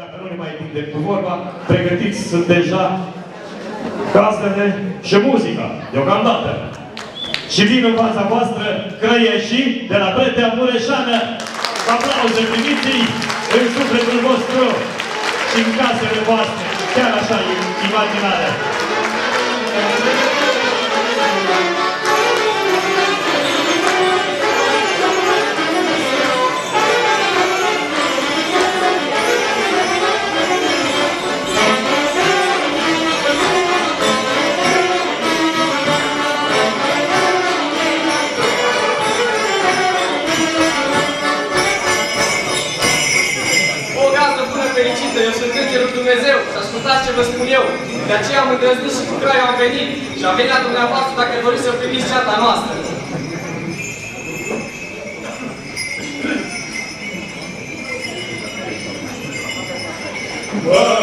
Dacă nu ne mai întindem cu vorba, pregătiți sunt deja gazdele și muzica, deocamdată. Și vin în fața voastră crăieșii de la Pretea Mureșană. Aplauze primiți în sufletul vostru și în casele voastre. Chiar așa, imaginare. O vă spun eu. De aceea am îndrăznit și cu craiul am venit și am venit la dumneavoastră dacă doriți să primiți ceata noastră. Mările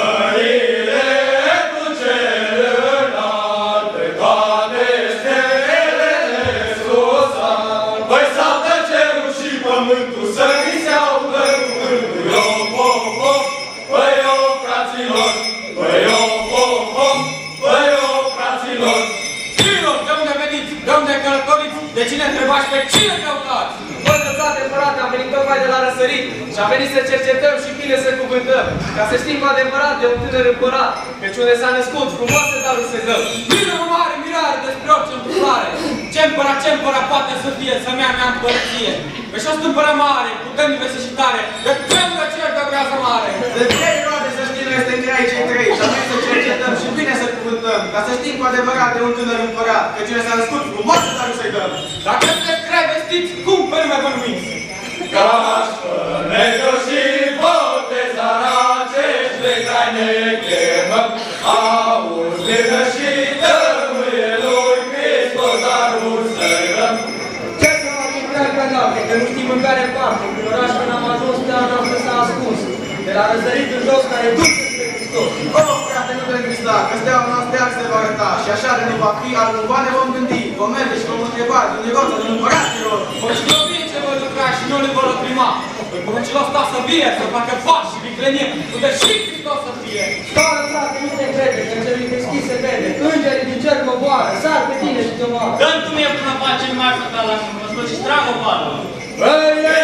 întrebați? Pe cine căutați? Bălățate împărate, am venit tocmai de la răsărit și am venit să cercetăm și bine să cuvântăm, ca să știm cu adevărat de un tânăr împărat, căci unde s-a născut, frumoase daruri se dă. Vine o mare mirare despre orice întâmplare. Ce împărat, ce împărat poate să fie, să-mi ia mea împărăție? Păi și-o împărat mare, puternică și tare, de tremură cer de o grează mare. De trei roade să știm noi suntem ai cei trei și am venit să cercetăm și bine să cuvântăm, ca să știm cu adevărat de un tânăr împărat, căci unde s-a născut, frumoase daruri să-i dăm. Dacă sunteți grei vestiți, cum pe lume vă numiți? Cașcă, Dumnezeu și botezarea acești de care ne chemăm, auzi, vină și dăruie lui Hristos darul să-i dăm. Ce să mă chiprea pe noapte, că nu știm în care parte, când oraș când am ajuns, pe noastră s-a ascuns. De la răsărit în jos care duce spre Hristos. O, frate, nu te îngrista, că steaua noastră iar se va arăta și așa de nu va fi, al cumva ne vom gândi, vom merge și vom întreba din negoță, din împăraților. Voi știi ce voi lucra și nu le vor oprima. Păi poruncilor stau să vie, să facă pași și viclenie, unde și Hristos să fie. Scoală, frate, nu te crede, că celui deschis se vede. Îngerii din cer coboară, sar pe tine și te omoară. Dă-mi tu mie până face mai fata la mine, mă scot și trag o pală. Eu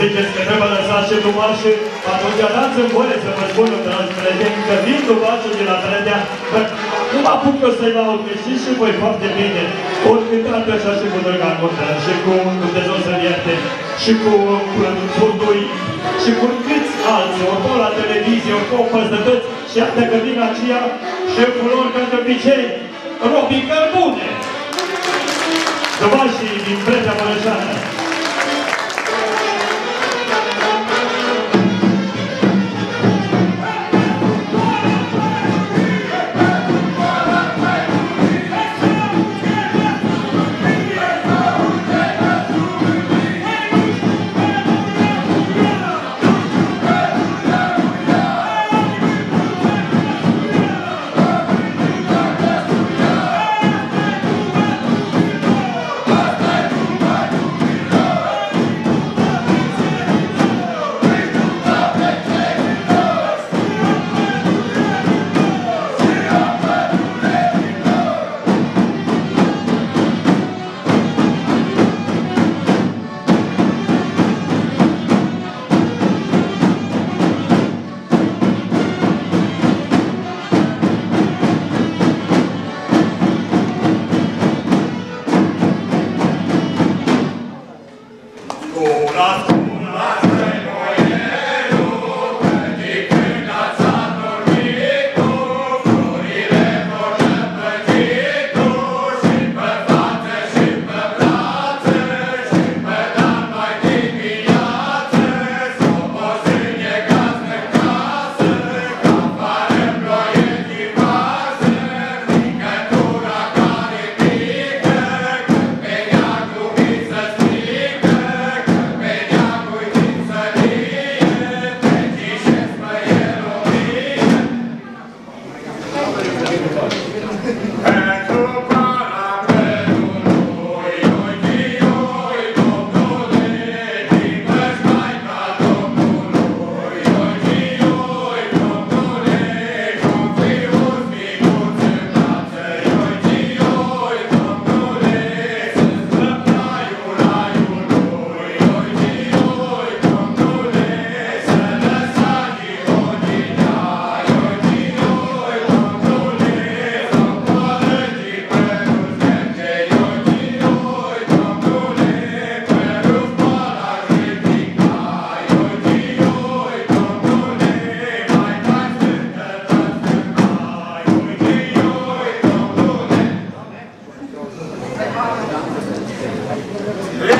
ziceți că trebuie lăsat și dumașii, atunci dați-mi voie să vă spun, dragi prieteni, că vin dumașul de la Predea, că nu mă apuc eu să-i laud, că știți și voi foarte bine, ori cântat așa și cu Drăgan Montan, și cu Dumnezeu să-l ierte, și cu Furdui, și cu câți alții, ori pe la televizie, ori pe păstătăți, și iată că vin aceia, șeful lor, ca de obicei, Robi Cărbune. Dumașii din Predea Mărășană. Yeah.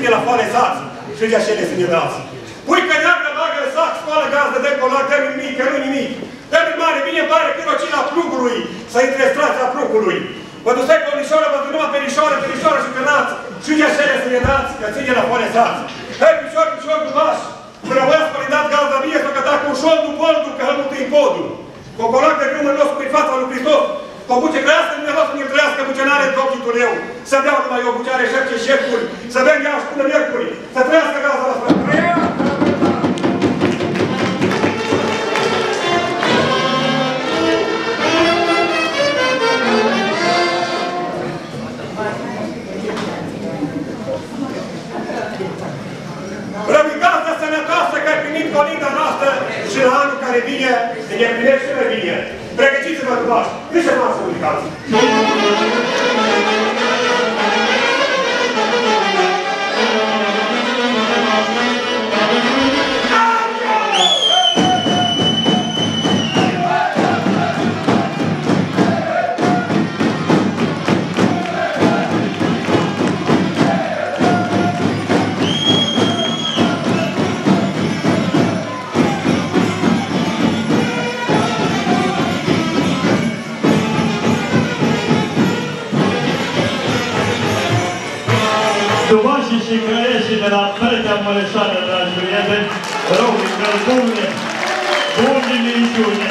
Ține la foale sați. Și de așa să ne dați. Pui că neagră, bagă în sac, scoală gazdă de colac, dă nimic, că nu nimic. Dă mare, bine pare când o cina plugului, să intre strața plugului. Vă duceți pe unișoară, vă numai perișoară, perișoară și cârnați. Și de așa să ne dați, că ține la foale sați. Hei, pișor, pișor, cu bași. Până voi ați părindat gazda mie să căta cu șoldul boldul, că hălmul în podul. Cu colac de grâu în los cu fața lui Hristos. Cu o buce crească, dumneavoastră nu-i trăiască bucenare în tochitul eu. Să beau numai eu buceare șerce șercuri. Să bem ea și până miercuri. Să trăiască gazda la sfânt. Măreșană, dragi prieteni, rog,